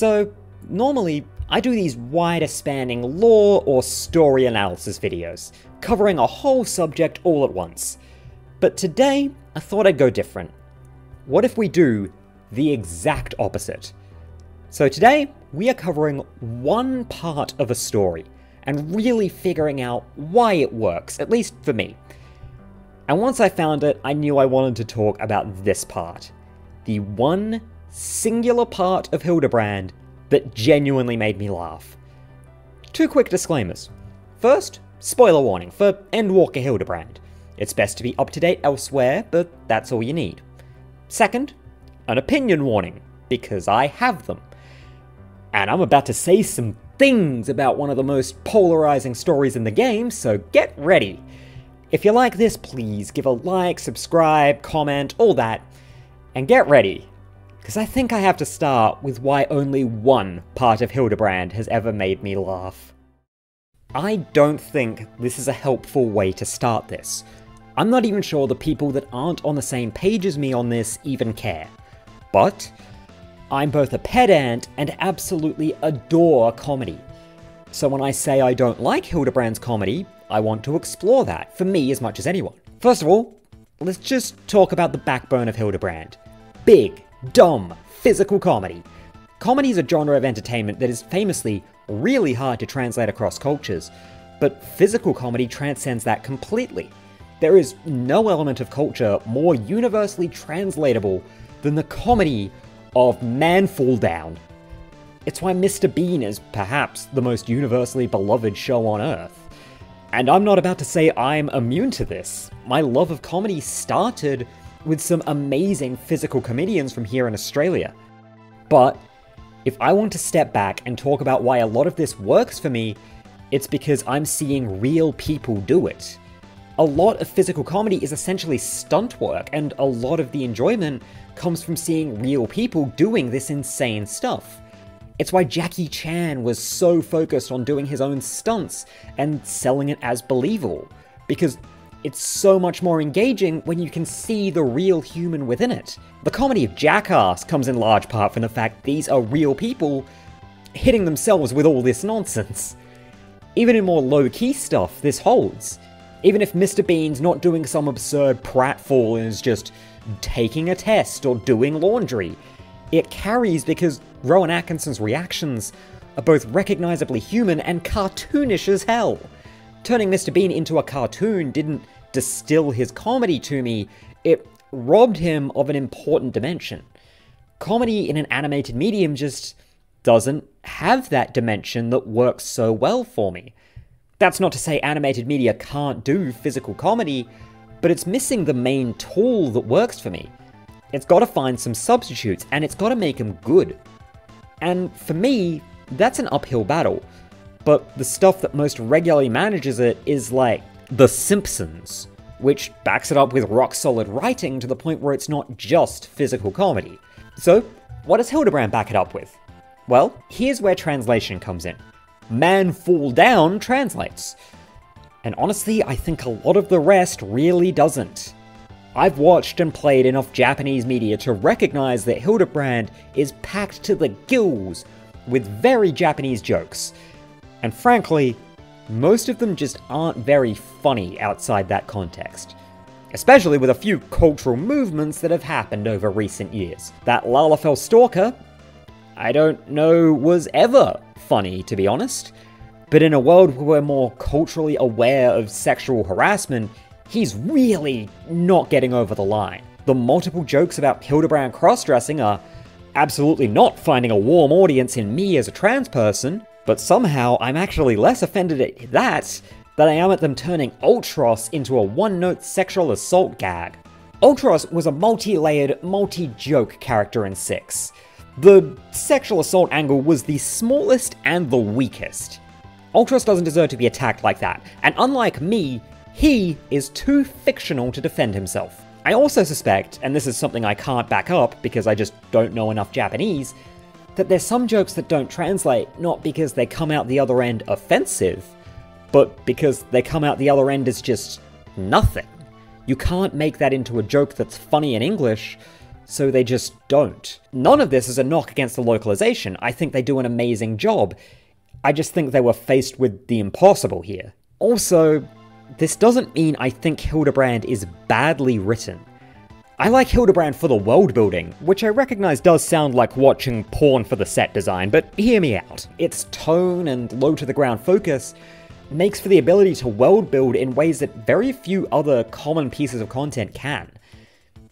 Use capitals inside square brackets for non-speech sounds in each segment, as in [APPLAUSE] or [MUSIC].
So, normally, I do these wider spanning lore or story analysis videos, covering a whole subject all at once. But today, I thought I'd go different. What if we do the exact opposite? So today, we are covering one part of a story and really figuring out why it works, at least for me. And once I found it, I knew I wanted to talk about this part. The one singular part of Hildibrand that genuinely made me laugh. Two quick disclaimers. First, spoiler warning for Endwalker Hildibrand. It's best to be up to date elsewhere, but that's all you need. Second, an opinion warning, because I have them. And I'm about to say some things about one of the most polarizing stories in the game, so get ready. If you like this, please give a like, subscribe, comment, all that, and get ready, because I think I have to start with why only one part of Hildibrand has ever made me laugh. I don't think this is a helpful way to start this. I'm not even sure the people that aren't on the same page as me on this even care. But I'm both a pedant and absolutely adore comedy. So when I say I don't like Hildibrand's comedy, I want to explore that, for me as much as anyone. First of all, let's just talk about the backbone of Hildibrand. Big, dumb, physical comedy. Comedy is a genre of entertainment that is famously really hard to translate across cultures, but physical comedy transcends that completely. There is no element of culture more universally translatable than the comedy of Man Fall Down. It's why Mr. Bean is perhaps the most universally beloved show on Earth. And I'm not about to say I'm immune to this. My love of comedy started with some amazing physical comedians from here in Australia. But if I want to step back and talk about why a lot of this works for me, it's because I'm seeing real people do it. A lot of physical comedy is essentially stunt work, and a lot of the enjoyment comes from seeing real people doing this insane stuff. It's why Jackie Chan was so focused on doing his own stunts and selling it as believable, because it's so much more engaging when you can see the real human within it. The comedy of Jackass comes in large part from the fact these are real people hitting themselves with all this nonsense. Even in more low-key stuff, this holds. Even if Mr. Bean's not doing some absurd pratfall and is just taking a test or doing laundry, it carries because Rowan Atkinson's reactions are both recognizably human and cartoonish as hell. Turning Mr. Bean into a cartoon didn't distill his comedy to me, it robbed him of an important dimension. Comedy in an animated medium just doesn't have that dimension that works so well for me. That's not to say animated media can't do physical comedy, but it's missing the main tool that works for me. It's got to find some substitutes, and it's got to make them good. And for me, that's an uphill battle. But the stuff that most regularly manages it is like The Simpsons, which backs it up with rock solid writing to the point where it's not just physical comedy. So, what does Hildibrand back it up with? Well, here's where translation comes in. Man Fall Down translates. And honestly, I think a lot of the rest really doesn't. I've watched and played enough Japanese media to recognize that Hildibrand is packed to the gills with very Japanese jokes. And frankly, most of them just aren't very funny outside that context. Especially with a few cultural movements that have happened over recent years. That Lalafell Stalker, I don't know was ever funny, to be honest. But in a world where we're more culturally aware of sexual harassment, he's really not getting over the line. The multiple jokes about Hildibrand cross-dressing are absolutely not finding a warm audience in me as a trans person, but somehow I'm actually less offended at that than I am at them turning Ultros into a one-note sexual assault gag. Ultros was a multi-layered, multi-joke character in 6. The sexual assault angle was the smallest and the weakest. Ultros doesn't deserve to be attacked like that, and unlike me, he is too fictional to defend himself. I also suspect, and this is something I can't back up because I just don't know enough Japanese, that there's some jokes that don't translate not because they come out the other end offensive, but because they come out the other end as just nothing. You can't make that into a joke that's funny in English, so they just don't. None of this is a knock against the localization. I think they do an amazing job. I just think they were faced with the impossible here. Also, this doesn't mean I think Hildibrand is badly written. I like Hildibrand for the world building, which I recognize does sound like watching porn for the set design, but hear me out. Its tone and low to the ground focus makes for the ability to world build in ways that very few other common pieces of content can.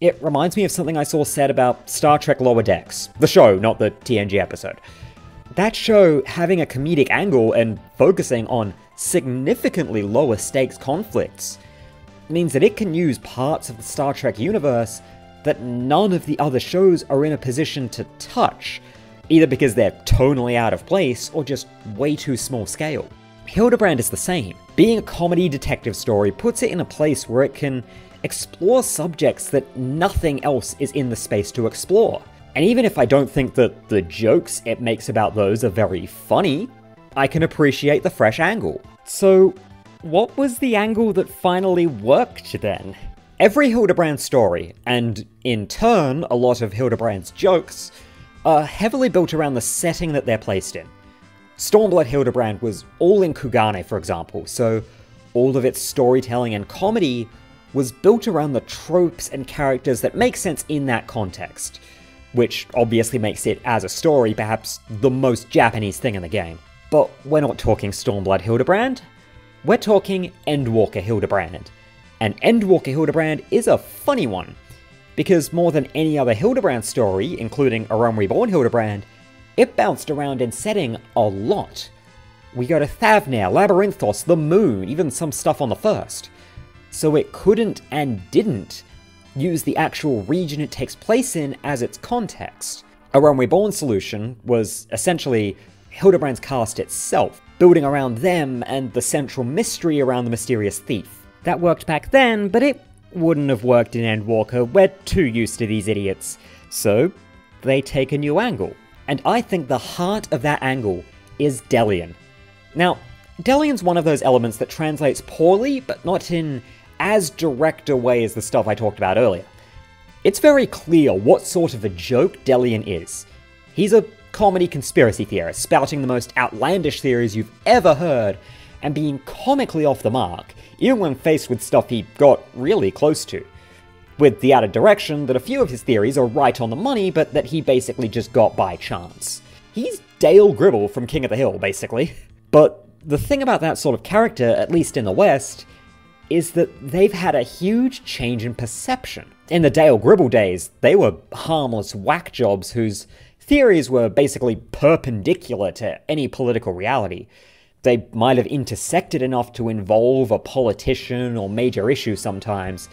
It reminds me of something I saw said about Star Trek Lower Decks, the show, not the TNG episode. That show having a comedic angle and focusing on significantly lower stakes conflicts means that it can use parts of the Star Trek universe that none of the other shows are in a position to touch, either because they're tonally out of place or just way too small scale. Hildibrand is the same. Being a comedy detective story puts it in a place where it can explore subjects that nothing else is in the space to explore. And even if I don't think that the jokes it makes about those are very funny, I can appreciate the fresh angle. So, what was the angle that finally worked then? Every Hildibrand story, and in turn, a lot of Hildibrand's jokes, are heavily built around the setting that they're placed in. Stormblood Hildibrand was all in Kugane, for example, so all of its storytelling and comedy was built around the tropes and characters that make sense in that context, which obviously makes it, as a story, perhaps the most Japanese thing in the game. But we're not talking Stormblood Hildibrand, we're talking Endwalker Hildibrand. And Endwalker Hildibrand is a funny one, because more than any other Hildibrand story, including A Realm Reborn Hildibrand, it bounced around in setting a lot. We go to Thavnair, Labyrinthos, the Moon, even some stuff on the first. So it couldn't and didn't use the actual region it takes place in as its context. A Realm Reborn solution was essentially Hildibrand's cast itself, building around them and the central mystery around the mysterious thief. That worked back then, but it wouldn't have worked in Endwalker, we're too used to these idiots. So, they take a new angle. And I think the heart of that angle is Delian. Now, Delian's one of those elements that translates poorly, but not in as direct a way as the stuff I talked about earlier. It's very clear what sort of a joke Delian is. He's a comedy conspiracy theorist, spouting the most outlandish theories you've ever heard, and being comically off the mark, even when faced with stuff he got really close to. With the added direction that a few of his theories are right on the money, but that he basically just got by chance. He's Dale Gribble from King of the Hill, basically. [LAUGHS] But the thing about that sort of character, at least in the West, is that they've had a huge change in perception. In the Dale Gribble days, they were harmless whack jobs whose theories were basically perpendicular to any political reality. They might have intersected enough to involve a politician or major issue sometimes,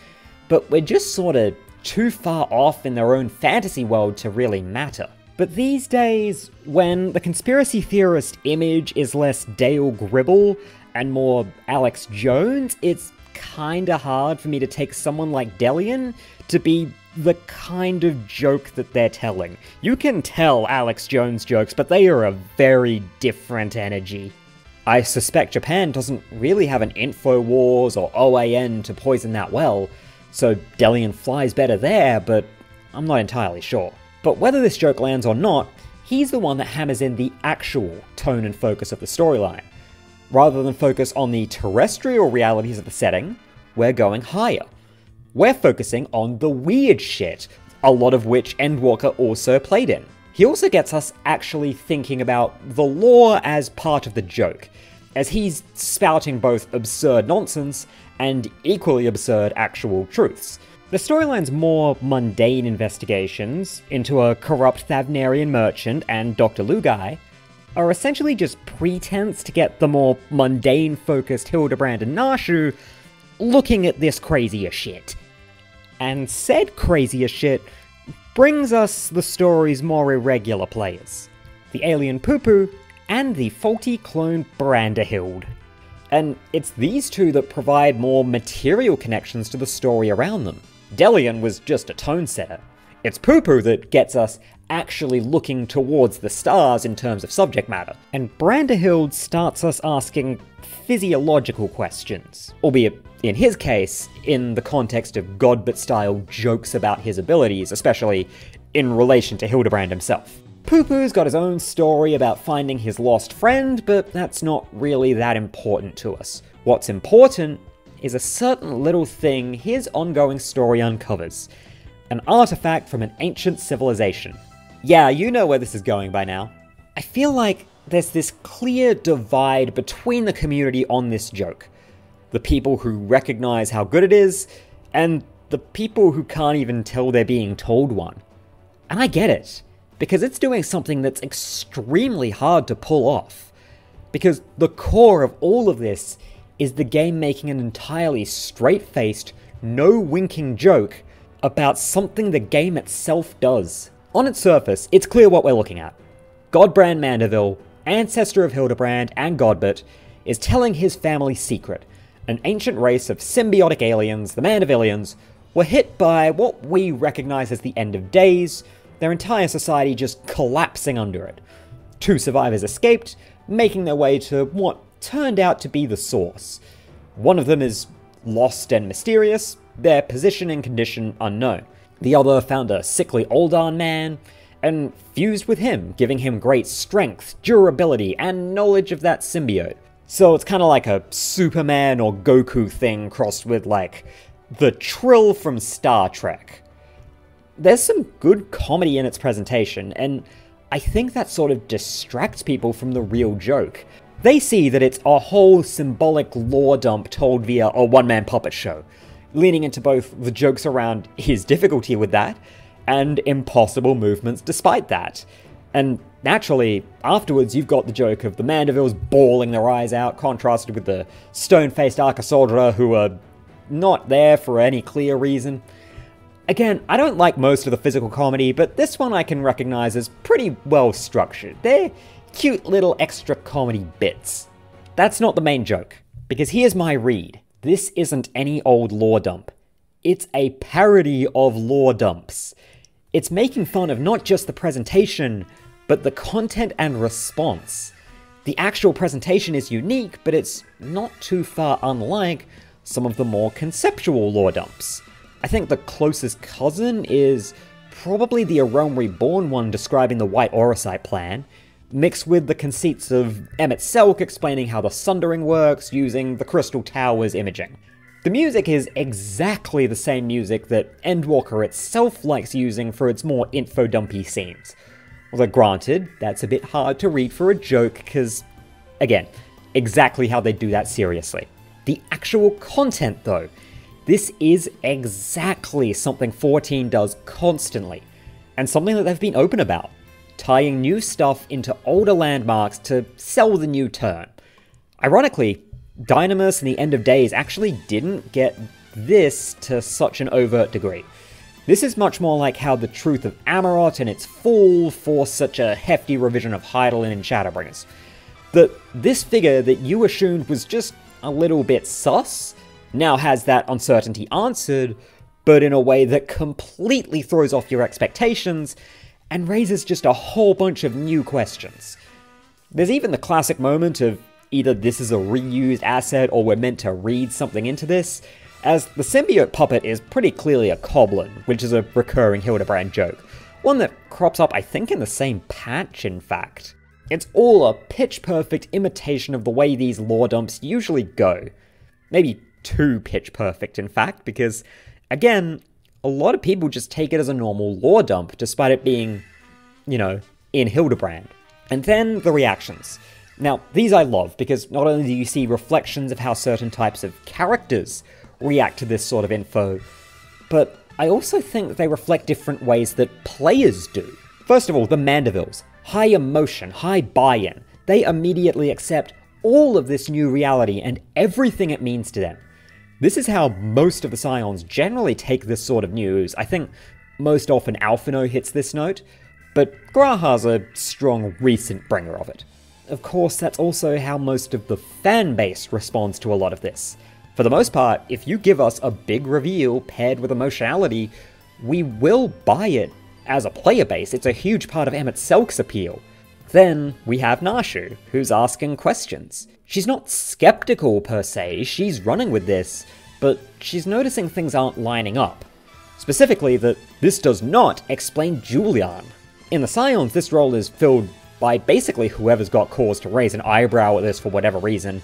but we're just sort of too far off in their own fantasy world to really matter. But these days, when the conspiracy theorist image is less Dale Gribble and more Alex Jones, it's kinda hard for me to take someone like Delian to be the kind of joke that they're telling. You can tell Alex Jones jokes, but they are a very different energy. I suspect Japan doesn't really have an InfoWars or OAN to poison that well, so Delian flies better there, but I'm not entirely sure. But whether this joke lands or not, he's the one that hammers in the actual tone and focus of the storyline. Rather than focus on the terrestrial realities of the setting, we're going higher. We're focusing on the weird shit, a lot of which Endwalker also played in. He also gets us actually thinking about the lore as part of the joke, as he's spouting both absurd nonsense and equally absurd actual truths. The storyline's more mundane investigations into a corrupt Thavnairian merchant and Dr. Lugae are essentially just pretense to get the more mundane focused Hildibrand and Nashu looking at this crazier shit and said crazier shit brings us the story's more irregular players the alien Pupu and the faulty clone Brandihild. And it's these two that provide more material connections to the story around them. Delian was just a tone setter. It's Pupu that gets us actually looking towards the stars in terms of subject matter. And Brandihild starts us asking physiological questions, albeit in his case, in the context of Godbert style jokes about his abilities, especially in relation to Hildibrand himself. Pupu's got his own story about finding his lost friend, but that's not really that important to us. What's important is a certain little thing his ongoing story uncovers an artifact from an ancient civilization. Yeah, you know where this is going by now. I feel like there's this clear divide between the community on this joke the people who recognize how good it is, and the people who can't even tell they're being told one. And I get it, because it's doing something that's extremely hard to pull off. Because the core of all of this is the game making an entirely straight faced, no winking joke about something the game itself does. On its surface, it's clear what we're looking at. Godbrand Manderville, ancestor of Hildibrand and Godbert, is telling his family secret. An ancient race of symbiotic aliens, the Mandervillians, were hit by what we recognize as the end of days, their entire society just collapsing under it. Two survivors escaped, making their way to what turned out to be the source. One of them is lost and mysterious, their position and condition unknown. The other found a sickly Ul'dahn man and fused with him, giving him great strength, durability, and knowledge of that symbiote. So it's kind of like a Superman or Goku thing crossed with, like, the Trill from Star Trek. There's some good comedy in its presentation, and I think that sort of distracts people from the real joke. They see that it's a whole symbolic lore dump told via a one man puppet show, leaning into both the jokes around his difficulty with that and impossible movements despite that. And naturally, afterwards, you've got the joke of the Mandervilles bawling their eyes out, contrasted with the stone faced Arkasodara who are not there for any clear reason. Again, I don't like most of the physical comedy, but this one I can recognize as pretty well structured. They're cute little extra comedy bits. That's not the main joke, because here's my read. This isn't any old lore dump. It's a parody of lore dumps. It's making fun of not just the presentation, but the content and response. The actual presentation is unique, but it's not too far unlike some of the more conceptual lore dumps. I think the closest cousin is probably the A Realm Reborn one describing the White Auracite plan, mixed with the conceits of Emet-Selch explaining how the Sundering works using the Crystal Tower's imaging. The music is exactly the same music that Endwalker itself likes using for its more info-dumpy scenes. Although granted, that's a bit hard to read for a joke, because, again, exactly how they do that seriously. The actual content, though, this is exactly something 14 does constantly, and something that they've been open about tying new stuff into older landmarks to sell the new turn. Ironically, Dynamis and the End of Days actually didn't get this to such an overt degree. This is much more like how the truth of Amaurot and its fall forced such a hefty revision of Hydaelyn in Shadowbringers. That this figure that you assumed was just a little bit sus now has that uncertainty answered, but in a way that completely throws off your expectations and raises just a whole bunch of new questions. There's even the classic moment of either this is a reused asset or we're meant to read something into this, as the symbiote puppet is pretty clearly a Coblin, which is a recurring Hildibrand joke. One that crops up, I think, in the same patch, in fact. It's all a pitch perfect imitation of the way these lore dumps usually go. Maybe too pitch perfect, in fact, because, again, a lot of people just take it as a normal lore dump, despite it being, you know, in Hildibrand. And then the reactions. Now, these I love because not only do you see reflections of how certain types of characters react to this sort of info, but I also think they reflect different ways that players do. First of all, the Mandervilles. High emotion, high buy in. They immediately accept all of this new reality and everything it means to them. This is how most of the Scions generally take this sort of news. I think most often Alphinaud hits this note, but G'raha's a strong recent bringer of it. Of course, that's also how most of the fan base responds to a lot of this. For the most part, if you give us a big reveal paired with emotionality, we will buy it as a player base. It's a huge part of Emet-Selch's appeal. Then we have Nashu, who's asking questions. She's not skeptical per se, she's running with this, but she's noticing things aren't lining up. Specifically, that this does not explain Julyan. In the Scions, this role is filled by basically whoever's got cause to raise an eyebrow at this for whatever reason.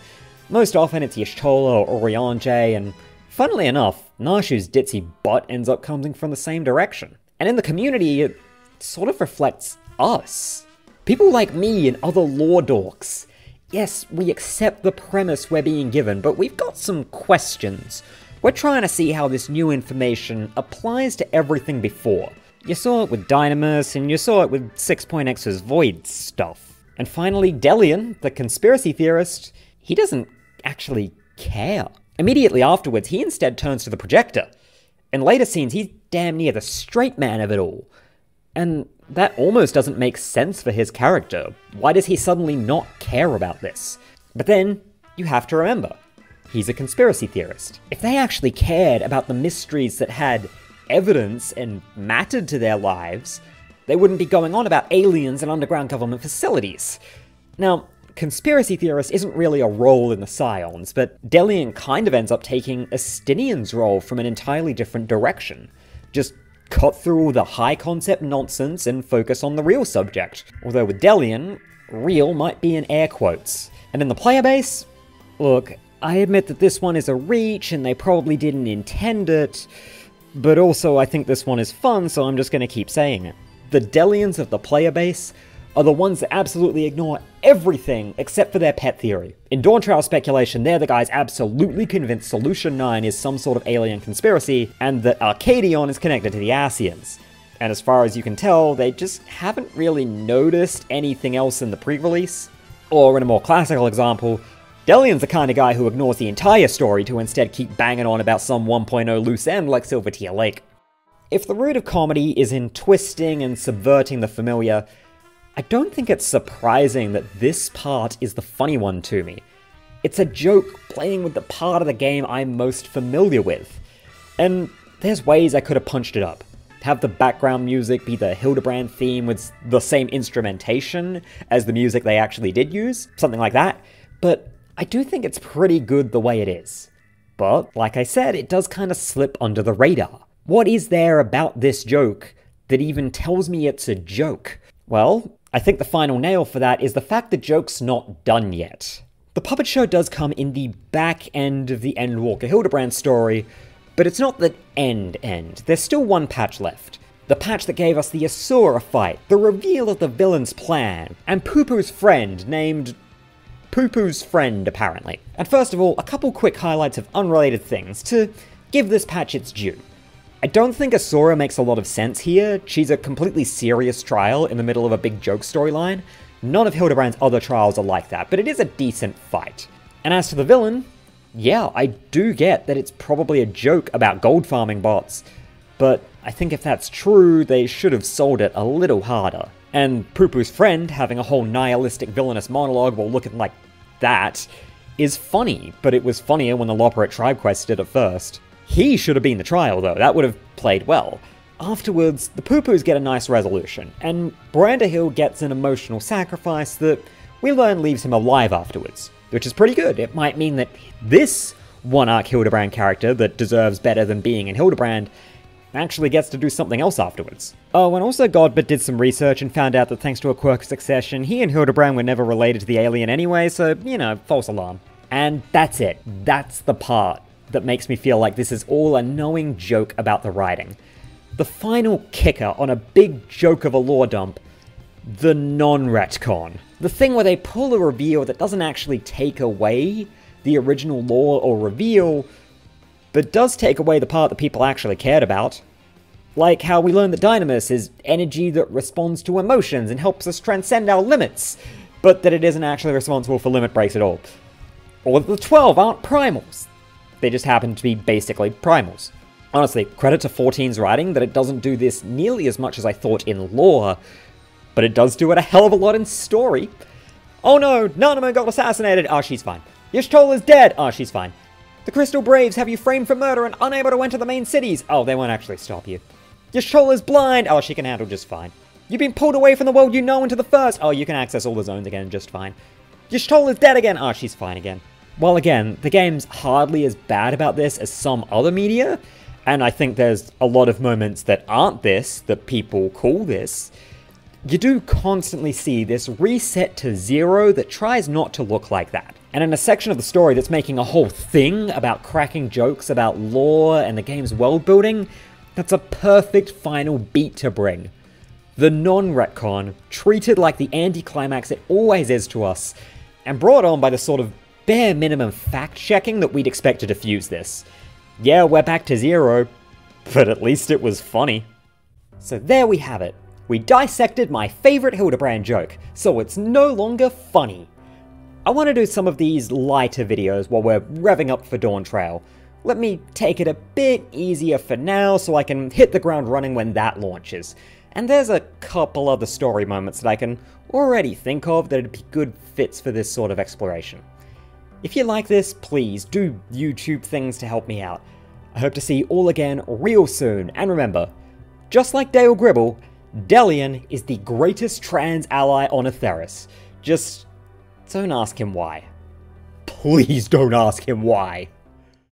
Most often it's Y'shtola or Urianger, and funnily enough, Nashu's ditzy butt ends up coming from the same direction. And in the community, it sort of reflects us. People like me and other lore dorks. Yes, we accept the premise we're being given, but we've got some questions. We're trying to see how this new information applies to everything before. You saw it with Dynamis, and you saw it with 6.x's Void stuff. And finally, Delian, the conspiracy theorist, he doesn't actually care. Immediately afterwards, he instead turns to the projector. In later scenes, he's damn near the straight man of it all. And that almost doesn't make sense for his character. Why does he suddenly not care about this? But then, you have to remember, he's a conspiracy theorist. If they actually cared about the mysteries that had evidence and mattered to their lives, they wouldn't be going on about aliens and underground government facilities. Now, conspiracy theorist isn't really a role in the Scions, but Delian kind of ends up taking Estinian's role from an entirely different direction. Just cut through all the high concept nonsense and focus on the real subject. Although with Delian, real might be in air quotes. And in the player base, look, I admit that this one is a reach and they probably didn't intend it, but also I think this one is fun, so I'm just gonna keep saying it. The Delians of the player base are the ones that absolutely ignore everything except for their pet theory. In Dawntrail speculation, they're the guys absolutely convinced Solution 9 is some sort of alien conspiracy, and that Arcadion is connected to the Asians. And as far as you can tell, they just haven't really noticed anything else in the pre-release. Or in a more classical example, Delian's the kind of guy who ignores the entire story to instead keep banging on about some 1.0 loose end like Silvertear Lake. If the root of comedy is in twisting and subverting the familiar, I don't think it's surprising that this part is the funny one to me. It's a joke playing with the part of the game I'm most familiar with. And there's ways I could have punched it up. Have the background music be the Hildibrand theme with the same instrumentation as the music they actually did use, something like that. But I do think it's pretty good the way it is. But, like I said, it does kind of slip under the radar. What is there about this joke that even tells me it's a joke? Well, I think the final nail for that is the fact the joke's not done yet. The puppet show does come in the back end of the Endwalker Hildibrand story, but it's not the end end. There's still one patch left. The patch that gave us the Asura fight, the reveal of the villain's plan, and Pupu's friend named Pupu's friend, apparently. And first of all, a couple quick highlights of unrelated things to give this patch its due. I don't think Asura makes a lot of sense here. She's a completely serious trial in the middle of a big joke storyline. None of Hildibrand's other trials are like that, but it is a decent fight. And as to the villain, yeah, I do get that it's probably a joke about gold farming bots, but I think if that's true, they should have sold it a little harder. And Pupu's friend having a whole nihilistic villainous monologue while looking like that is funny, but it was funnier when the Loporrit Tribe Quest did it first. He should have been the trial, though. That would have played well. Afterwards, the Pupus get a nice resolution, and Brandihild gets an emotional sacrifice that we learn leaves him alive afterwards, which is pretty good. It might mean that this one-arc Hildibrand character that deserves better than being in Hildibrand actually gets to do something else afterwards. Oh, and also Godbert did some research and found out that thanks to a quirk of succession, he and Hildibrand were never related to the alien anyway, so, you know, false alarm. And that's it. That's the part that makes me feel like this is all a knowing joke about the writing. The final kicker on a big joke of a lore dump, the non-retcon. The thing where they pull a reveal that doesn't actually take away the original lore or reveal, but does take away the part that people actually cared about. Like how we learn that Dynamis is energy that responds to emotions and helps us transcend our limits, but that it isn't actually responsible for limit breaks at all. Or that the 12 aren't primals. They just happen to be basically primals. Honestly, credit to 14's writing that it doesn't do this nearly as much as I thought in lore, but it does do it a hell of a lot in story. Oh no, Nanamo got assassinated! Ah, oh, she's fine. Y'shtola is dead! Ah, oh, she's fine. The Crystal Braves have you framed for murder and unable to enter the main cities! Oh, they won't actually stop you. Y'shtola is blind! Oh, she can handle just fine. You've been pulled away from the world you know into the first! Oh, you can access all the zones again just fine. Y'shtola is dead again! Ah, oh, she's fine again. While again, the game's hardly as bad about this as some other media, and I think there's a lot of moments that aren't this, that people call this, you do constantly see this reset to zero that tries not to look like that. And in a section of the story that's making a whole thing about cracking jokes about lore and the game's world building, that's a perfect final beat to bring. The non-retcon, treated like the anticlimax it always is to us, and brought on by the sort of bare minimum fact-checking that we'd expect to defuse this. Yeah, we're back to zero, but at least it was funny. So there we have it. We dissected my favourite Hildibrand joke, so it's no longer funny. I want to do some of these lighter videos while we're revving up for Dawntrail. Let me take it a bit easier for now so I can hit the ground running when that launches. And there's a couple other story moments that I can already think of that'd be good fits for this sort of exploration. If you like this, please do YouTube things to help me out. I hope to see you all again real soon, and remember, just like Dale Gribble, Delian is the greatest trans ally on Etheirys. Just don't ask him why. Please don't ask him why.